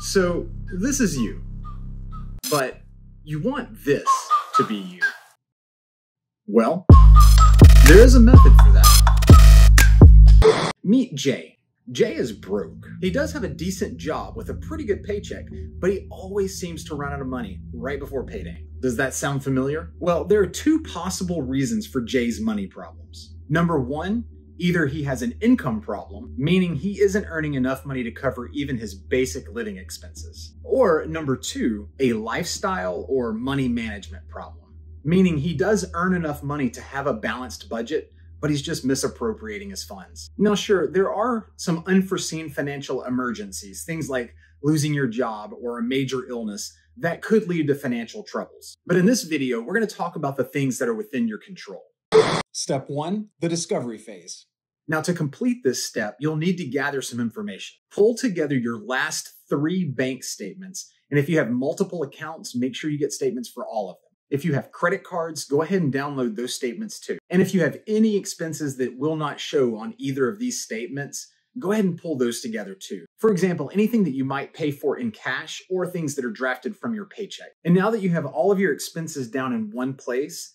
So, this is you. But you want this to be you. Well, there is a method for that. Meet Jay. Jay is broke. He does have a decent job with a pretty good paycheck, but he always seems to run out of money right before payday. Does that sound familiar? Well, there are two possible reasons for Jay's money problems. Number one, either he has an income problem, meaning he isn't earning enough money to cover even his basic living expenses. Or number two, a lifestyle or money management problem, meaning he does earn enough money to have a balanced budget, but he's just misappropriating his funds. Now, sure, there are some unforeseen financial emergencies, things like losing your job or a major illness that could lead to financial troubles. But in this video, we're going to talk about the things that are within your control. Step one, the discovery phase. Now, to complete this step, you'll need to gather some information. Pull together your last three bank statements, and if you have multiple accounts, make sure you get statements for all of them. If you have credit cards, go ahead and download those statements too. And if you have any expenses that will not show on either of these statements, go ahead and pull those together too. For example, anything that you might pay for in cash or things that are drafted from your paycheck. And now that you have all of your expenses down in one place,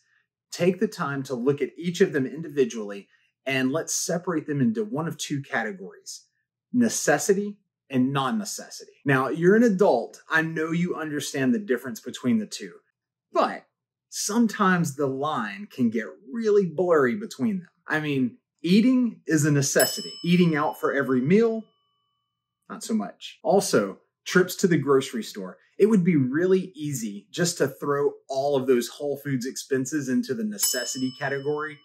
take the time to look at each of them individually and let's separate them into one of two categories necessity and non necessity. Now, you're an adult. I know you understand the difference between the two, but sometimes the line can get really blurry between them. I mean, eating is a necessity. Eating out for every meal, not so much. Also, trips to the grocery store. It would be really easy just to throw all of those Whole Foods expenses into the necessity category.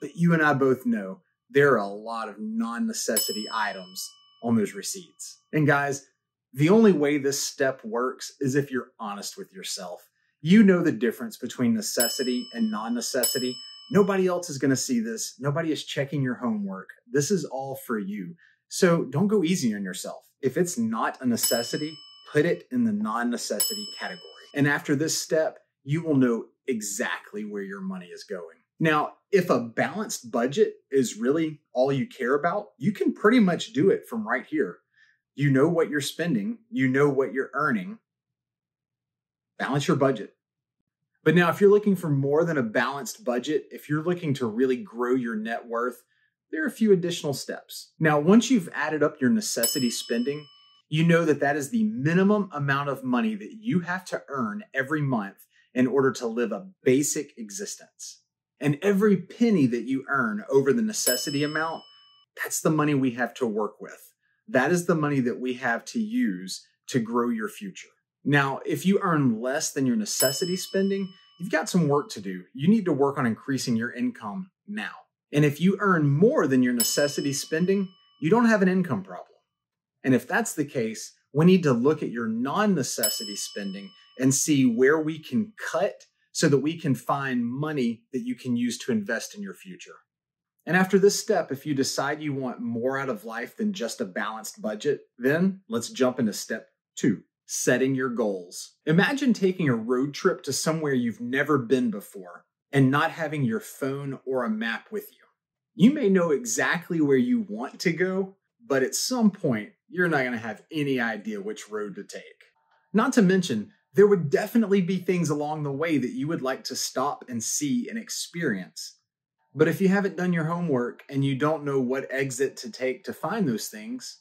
But you and I both know there are a lot of non necessity items on those receipts. And guys, the only way this step works is if you're honest with yourself. You know the difference between necessity and non necessity. Nobody else is going to see this. Nobody is checking your homework. This is all for you. So don't go easy on yourself. If it's not a necessity, put it in the non necessity category. And after this step, you will know exactly where your money is going. Now, if a balanced budget is really all you care about, you can pretty much do it from right here. You know what you're spending, you know what you're earning. Balance your budget. But now, if you're looking for more than a balanced budget, if you're looking to really grow your net worth, there are a few additional steps. Now, once you've added up your necessity spending, you know that that is the minimum amount of money that you have to earn every month in order to live a basic existence. And every penny that you earn over the necessity amount, that's the money we have to work with. That is the money that we have to use to grow your future. Now, if you earn less than your necessity spending, you've got some work to do. You need to work on increasing your income now. And if you earn more than your necessity spending, you don't have an income problem. And if that's the case, we need to look at your non necessity spending and see where we can cut so that we can find money that you can use to invest in your future. And after this step, if you decide you want more out of life than just a balanced budget, then let's jump into step two setting your goals. Imagine taking a road trip to somewhere you've never been before and not having your phone or a map with you. You may know exactly where you want to go, but at some point, you're not going to have any idea which road to take. Not to mention, there would definitely be things along the way that you would like to stop and see and experience. But if you haven't done your homework and you don't know what exit to take to find those things,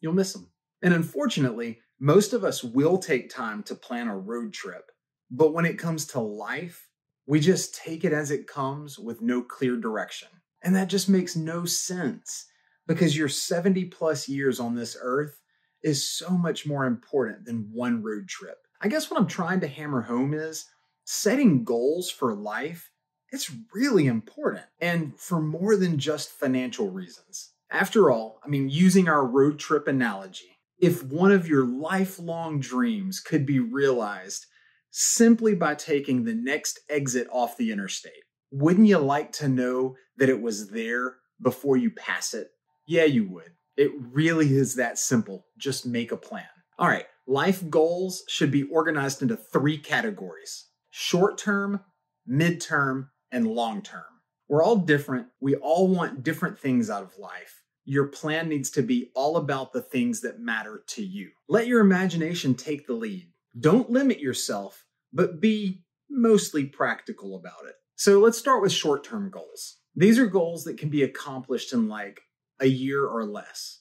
you'll miss them. And unfortunately, most of us will take time to plan a road trip. But when it comes to life, we just take it as it comes with no clear direction. And that just makes no sense because your 70 plus years on this earth is so much more important than one road trip. I guess what I'm trying to hammer home is setting goals for life. It's really important and for more than just financial reasons. After all, I mean, using our road trip analogy, if one of your lifelong dreams could be realized simply by taking the next exit off the interstate, wouldn't you like to know that it was there before you pass it? Yeah, you would. It really is that simple. Just make a plan. All right, life goals should be organized into three categories short term, mid term, and long term. We're all different. We all want different things out of life. your plan needs to be all about the things that matter to you. Let your imagination take the lead. Don't limit yourself, but be mostly practical about it. So let's start with short term goals. These are goals that can be accomplished in like a year or less.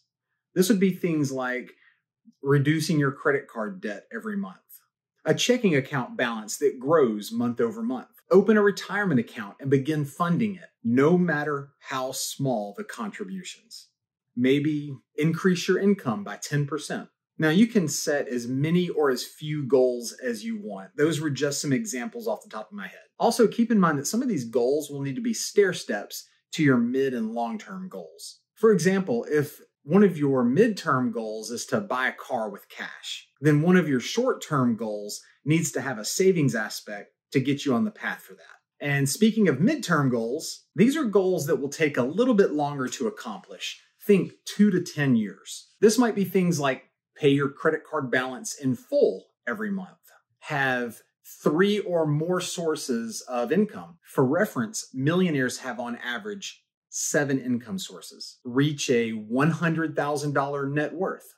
This would be things like reducing your credit card debt every month, a checking account balance that grows month over month, open a retirement account and begin funding it, no matter how small the contributions maybe increase your income by 10%. Now, you can set as many or as few goals as you want. Those were just some examples off the top of my head. Also, keep in mind that some of these goals will need to be stair steps to your mid and long term goals. For example, if one of your midterm goals is to buy a car with cash, then one of your short term goals needs to have a savings aspect to get you on the path for that. And speaking of midterm goals, these are goals that will take a little bit longer to accomplish think two to 10 years. This might be things like pay your credit card balance in full every month, have three or more sources of income. For reference, millionaires have on average seven income sources, reach a $100,000 net worth,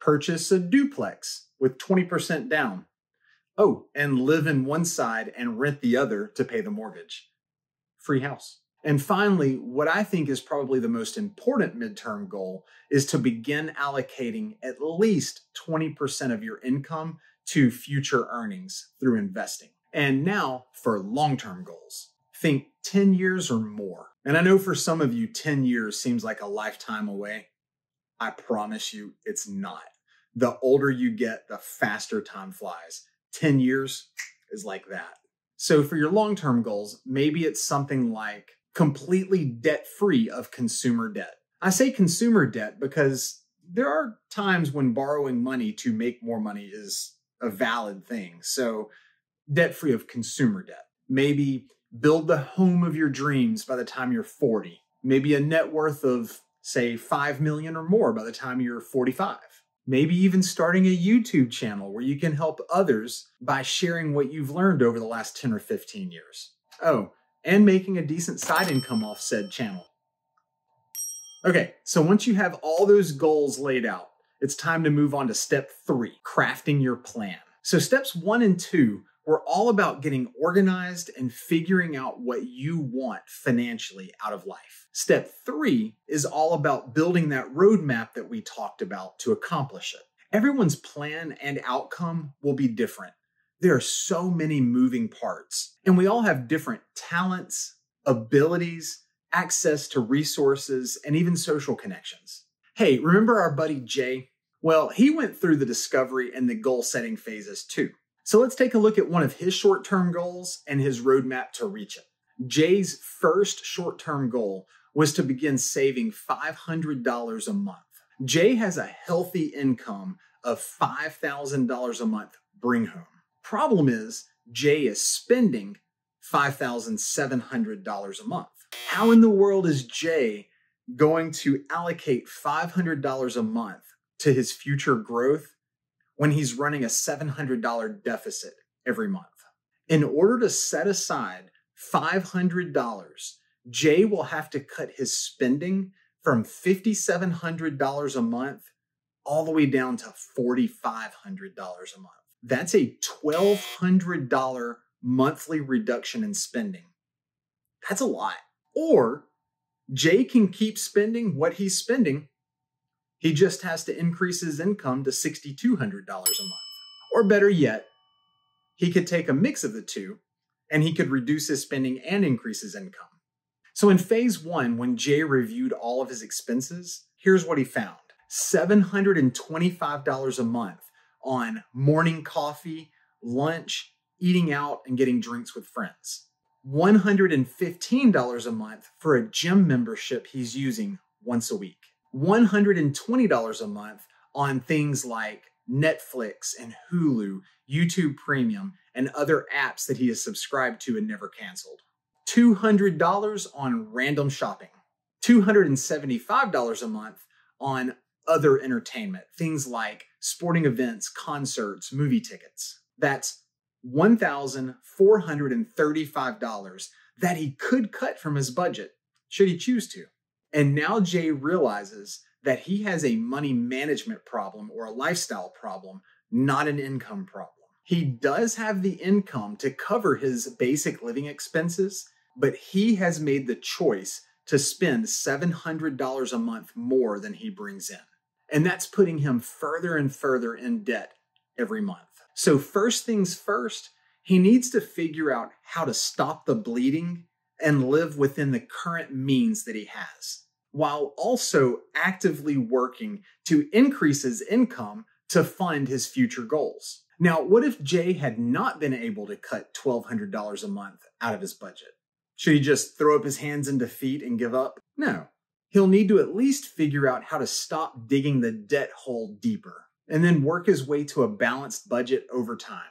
purchase a duplex with 20% down. Oh, and live in one side and rent the other to pay the mortgage. Free house. And finally, what I think is probably the most important midterm goal is to begin allocating at least 20% of your income to future earnings through investing. And now for long term goals. Think 10 years or more. And I know for some of you, 10 years seems like a lifetime away. I promise you, it's not. The older you get, the faster time flies. 10 years is like that. So for your long term goals, maybe it's something like completely debt free of consumer debt. I say consumer debt because there are times when borrowing money to make more money is a valid thing. So, debt free of consumer debt. Maybe build the home of your dreams by the time you're 40. Maybe a net worth of, say, 5 million or more by the time you're 45. Maybe even starting a YouTube channel where you can help others by sharing what you've learned over the last 10 or 15 years. Oh, and making a decent side income off said channel. Okay, so once you have all those goals laid out, it's time to move on to step three crafting your plan. So, steps one and two were all about getting organized and figuring out what you want financially out of life. Step three is all about building that roadmap that we talked about to accomplish it. Everyone's plan and outcome will be different. There are so many moving parts, and we all have different talents, abilities, access to resources, and even social connections. Hey, remember our buddy Jay? Well, he went through the discovery and the goal setting phases too. So let's take a look at one of his short term goals and his roadmap to reach it. Jay's first short term goal was to begin saving $500 a month. Jay has a healthy income of $5,000 a month bring home. Problem is, Jay is spending $5,700 a month. How in the world is Jay going to allocate $500 a month to his future growth when he's running a $700 deficit every month? In order to set aside $500, Jay will have to cut his spending from $5,700 a month all the way down to $4,500 a month. That's a $1,200 monthly reduction in spending. That's a lot. Or Jay can keep spending what he's spending. He just has to increase his income to $6,200 a month. Or better yet, he could take a mix of the two and he could reduce his spending and increase his income. So in phase one, when Jay reviewed all of his expenses, here's what he found $725 a month on morning coffee, lunch, eating out, and getting drinks with friends. $115 a month for a gym membership he's using once a week. $120 a month on things like Netflix and Hulu, YouTube Premium, and other apps that he has subscribed to and never canceled. $200 on random shopping. $275 a month on other entertainment, things like sporting events, concerts, movie tickets. That's $1,435 that he could cut from his budget should he choose to. And now Jay realizes that he has a money management problem or a lifestyle problem, not an income problem. He does have the income to cover his basic living expenses, but he has made the choice to spend $700 a month more than he brings in. And that's putting him further and further in debt every month. So, first things first, he needs to figure out how to stop the bleeding and live within the current means that he has, while also actively working to increase his income to fund his future goals. Now, what if Jay had not been able to cut $1,200 a month out of his budget? Should he just throw up his hands in defeat and give up? No. He'll need to at least figure out how to stop digging the debt hole deeper and then work his way to a balanced budget over time.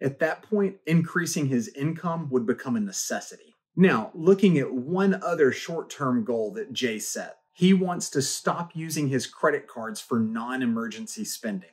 At that point, increasing his income would become a necessity. Now, looking at one other short term goal that Jay set, he wants to stop using his credit cards for non emergency spending,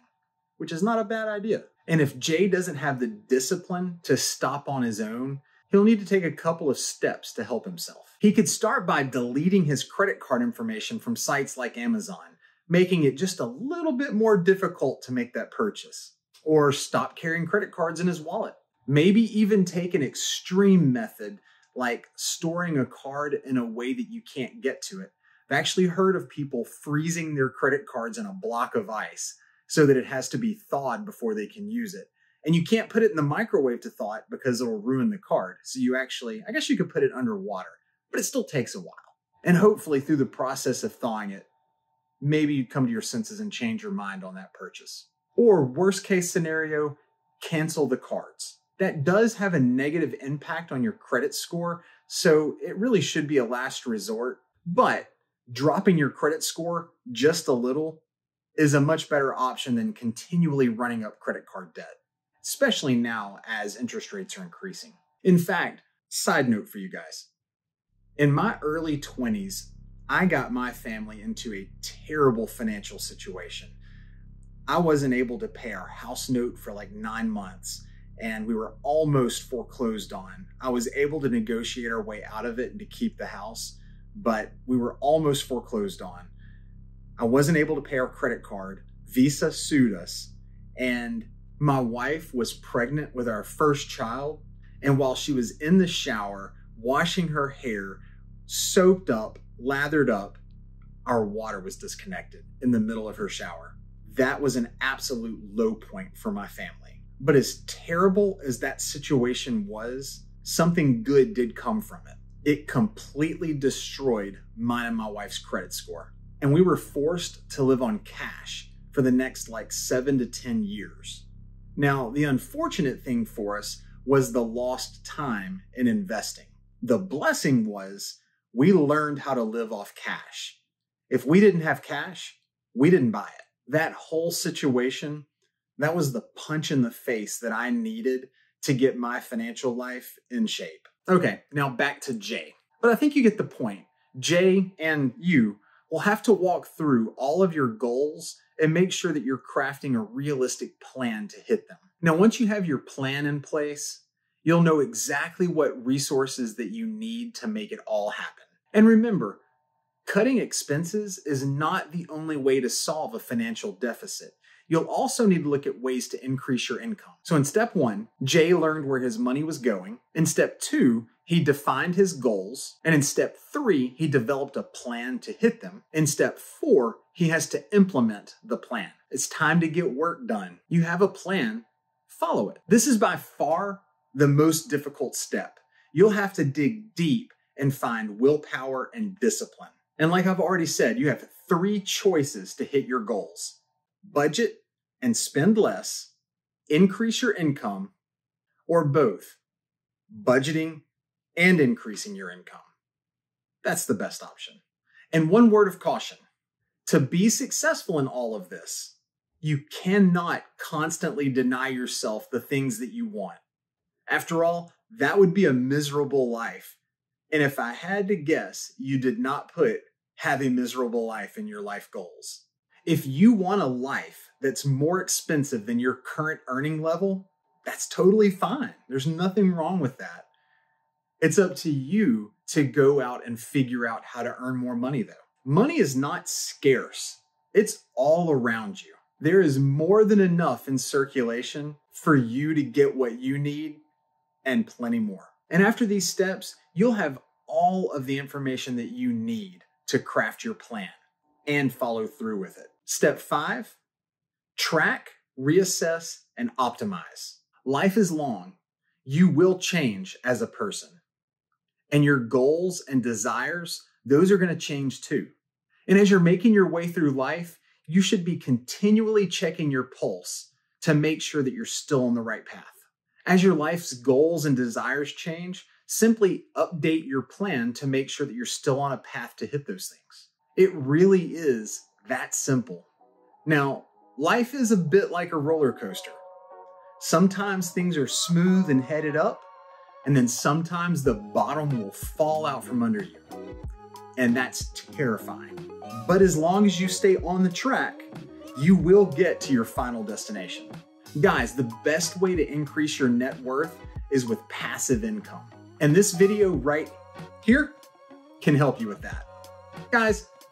which is not a bad idea. And if Jay doesn't have the discipline to stop on his own, he'll need to take a couple of steps to help himself. He could start by deleting his credit card information from sites like Amazon, making it just a little bit more difficult to make that purchase. Or stop carrying credit cards in his wallet. Maybe even take an extreme method like storing a card in a way that you can't get to it. I've actually heard of people freezing their credit cards in a block of ice so that it has to be thawed before they can use it. And you can't put it in the microwave to thaw it because it'll ruin the card. So you actually, I guess you could put it underwater, but it still takes a while. And hopefully, through the process of thawing it, maybe you come to your senses and change your mind on that purchase. Or, worst case scenario, cancel the cards. That does have a negative impact on your credit score, so it really should be a last resort. But dropping your credit score just a little is a much better option than continually running up credit card debt especially now as interest rates are increasing. In fact, side note for you guys in my early 20s, I got my family into a terrible financial situation. I wasn't able to pay our house note for like nine months, and we were almost foreclosed on. I was able to negotiate our way out of it and to keep the house, but we were almost foreclosed on. I wasn't able to pay our credit card. Visa sued us, and my wife was pregnant with our first child, and while she was in the shower washing her hair, soaked up, lathered up, our water was disconnected in the middle of her shower. That was an absolute low point for my family. But as terrible as that situation was, something good did come from it. It completely destroyed mine and my wife's credit score. And we were forced to live on cash for the next like seven to 10 years. Now, the unfortunate thing for us was the lost time in investing. The blessing was we learned how to live off cash. If we didn't have cash, we didn't buy it. That whole situation, that was the punch in the face that I needed to get my financial life in shape. Okay, now back to Jay. But I think you get the point. Jay and you will have to walk through all of your goals and make sure that you're crafting a realistic plan to hit them. Now, once you have your plan in place, you'll know exactly what resources that you need to make it all happen. And remember, cutting expenses is not the only way to solve a financial deficit. You'll also need to look at ways to increase your income. So in step one, Jay learned where his money was going. In step two, he defined his goals. And in step three, he developed a plan to hit them. In step four, he has to implement the plan. It's time to get work done. You have a plan, follow it. This is by far the most difficult step. You'll have to dig deep and find willpower and discipline. And like I've already said, you have three choices to hit your goals budget and spend less, increase your income, or both, budgeting and increasing your income. That's the best option. And one word of caution to be successful in all of this, you cannot constantly deny yourself the things that you want. After all, that would be a miserable life. And if I had to guess, you did not put have a miserable life in your life goals. If you want a life that's more expensive than your current earning level, that's totally fine. There's nothing wrong with that. It's up to you to go out and figure out how to earn more money, though. Money is not scarce, it's all around you. There is more than enough in circulation for you to get what you need and plenty more. And after these steps, you'll have all of the information that you need to craft your plan and follow through with it. Step five track, reassess, and optimize. Life is long. You will change as a person. And your goals and desires, those are going to change too. And as you're making your way through life, you should be continually checking your pulse to make sure that you're still on the right path. As your life's goals and desires change, simply update your plan to make sure that you're still on a path to hit those things. It really is that simple. Now, life is a bit like a roller coaster. Sometimes things are smooth and headed up, and then sometimes the bottom will fall out from under you. And that's terrifying. But as long as you stay on the track, you will get to your final destination. Guys, the best way to increase your net worth is with passive income. And this video right here can help you with that. Guys,